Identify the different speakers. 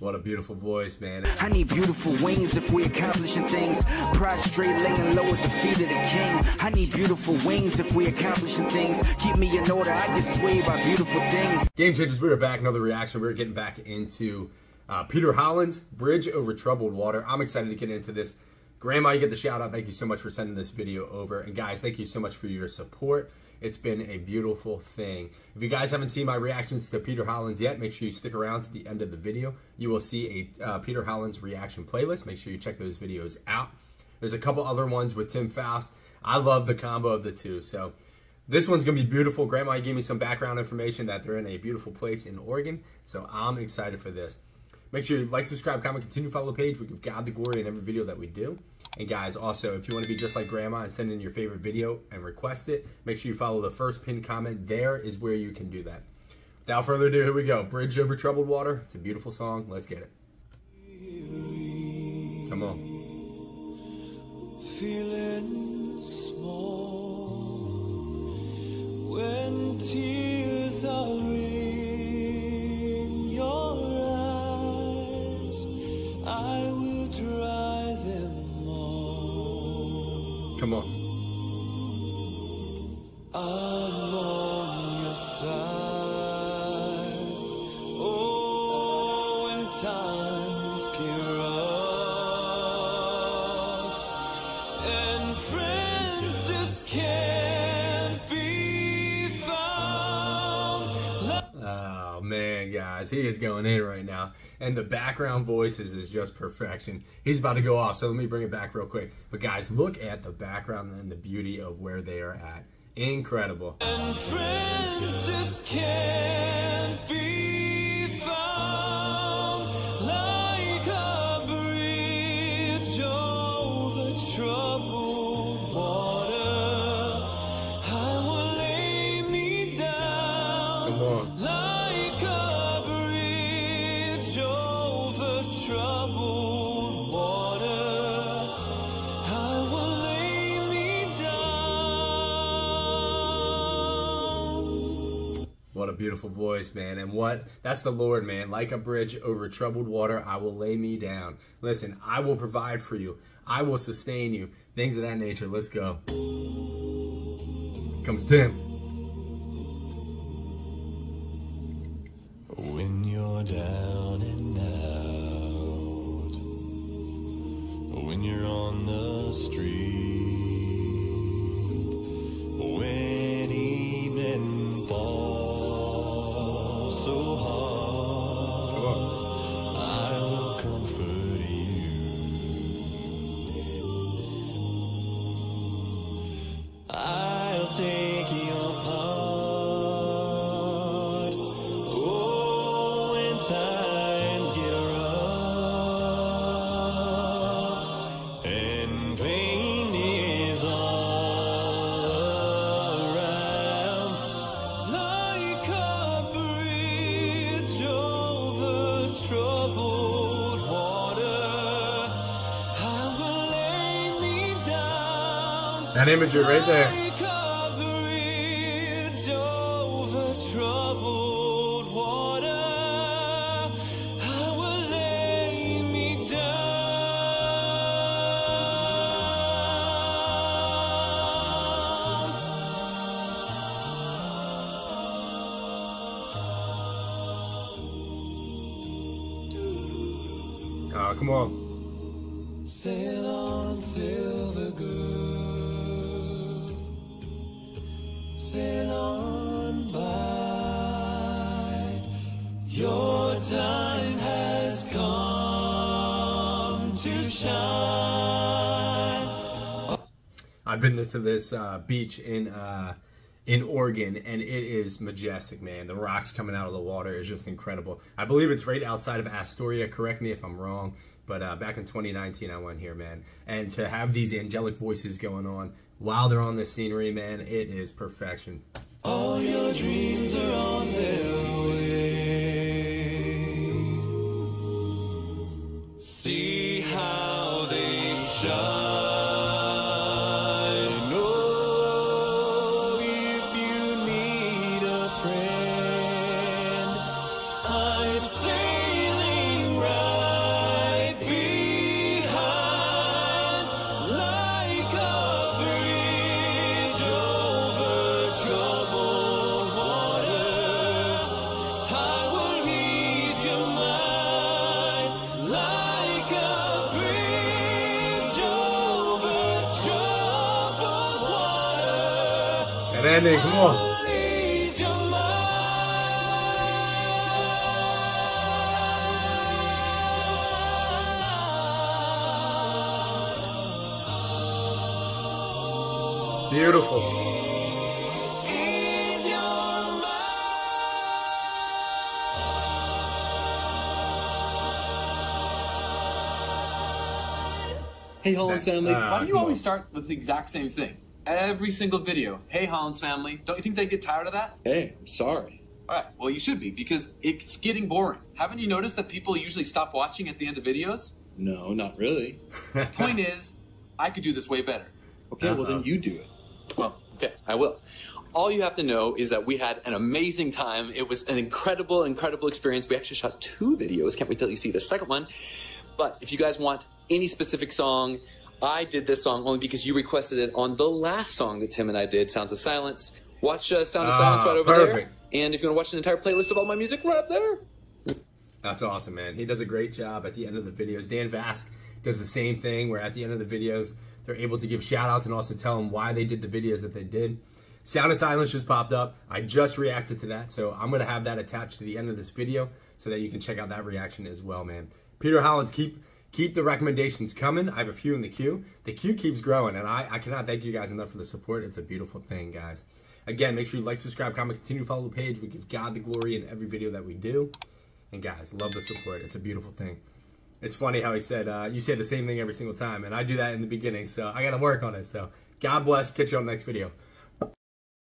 Speaker 1: What a beautiful voice, man.
Speaker 2: I need beautiful wings if we accomplishing things. Prostrate, laying low at the feet of the king. I need beautiful wings if we accomplishing things. Keep me in order, I get swayed by beautiful things.
Speaker 1: Game changers, we are back. Another reaction. We're getting back into uh, Peter Hollens, Bridge Over Troubled Water. I'm excited to get into this. Grandma, you get the shout out. Thank you so much for sending this video over. And guys, thank you so much for your support. It's been a beautiful thing. If you guys haven't seen my reactions to Peter Hollens yet, make sure you stick around to the end of the video. You will see a uh, Peter Hollens reaction playlist. Make sure you check those videos out. There's a couple other ones with Tim Foust. I love the combo of the two. So this one's going to be beautiful. Grandma gave me some background information that they're in a beautiful place in Oregon. So I'm excited for this. Make sure you like, subscribe, comment, continue, to follow the page. We give God the glory in every video that we do. And guys, also, if you want to be just like Grandma and send in your favorite video and request it, make sure you follow the first pinned comment. There is where you can do that. Without further ado, here we go. Bridge Over Troubled Water. It's a beautiful song. Let's get it. Come on.
Speaker 3: Feeling small when tears be found.
Speaker 1: Oh man, guys, he is going in right now. And the background voices is just perfection. He's about to go off, so let me bring it back real quick. But guys, look at the background and the beauty of where they are at. Incredible. Beautiful voice, man. And what that's the Lord, man. Like a bridge over troubled water, I will lay me down. Listen, I will provide for you. I will sustain you. Things of that nature. Let's go. Comes Tim. That imagery right there.
Speaker 3: Like a bridge over troubled water, I will lay me down.
Speaker 1: Oh, come on.
Speaker 3: Sail on, silver girl. Sail on by. Your time has come to shine.
Speaker 1: I've been to this uh, beach in uh, in Oregon, and it is majestic, man. The rocks coming out of the water is just incredible. I believe it's right outside of Astoria. Correct me if I'm wrong, but uh, back in 2019, I went here, man. And to have these angelic voices going on while they're on the scenery, man, it is perfection.
Speaker 3: All your dreams are on
Speaker 1: ending. Come on. Beautiful.
Speaker 4: Hey Hollens family,
Speaker 1: Ah,
Speaker 4: why do you always
Speaker 1: on.
Speaker 4: start with the exact same thing? Every single video. Hey Hollens family, don't you think they get tired of that?
Speaker 5: Hey, I'm sorry.
Speaker 4: Alright, well you should be, because it's getting boring. Haven't you noticed that people usually stop watching at the end of videos?
Speaker 5: No, not really.
Speaker 4: Point is, I could do this way better.
Speaker 5: Okay, well
Speaker 1: Uh-oh.
Speaker 5: then uh-huh. you do it.
Speaker 4: Well, okay, I will. All you have to know is that we had an amazing time. It was an incredible, incredible experience. We actually shot two videos. Can't wait till you see the second one. But if you guys want any specific song, I did this song only because you requested it on the last song that Tim and I did, Sounds of Silence. Watch uh, Sound of
Speaker 1: Ah,
Speaker 4: Silence right over
Speaker 1: perfect.
Speaker 4: there. And if you want to watch an entire playlist of all my music, right up there.
Speaker 1: That's awesome, man. He does a great job at the end of the videos. Dan Vasc does the same thing where at the end of the videos, they're able to give shout outs and also tell them why they did the videos that they did. Sound of Silence just popped up. I just reacted to that, so I'm going to have that attached to the end of this video so that you can check out that reaction as well, man. Peter Hollens, keep keep the recommendations coming. I have a few in the queue. The queue keeps growing, and I, I cannot thank you guys enough for the support. It's a beautiful thing, guys. Again, make sure you like, subscribe, comment, continue to follow the page. We give God the glory in every video that we do. And guys, love the support. It's a beautiful thing. It's funny how he said, uh, you say the same thing every single time. And I do that in the beginning, so I got to work on it. So God bless. Catch you on the next video.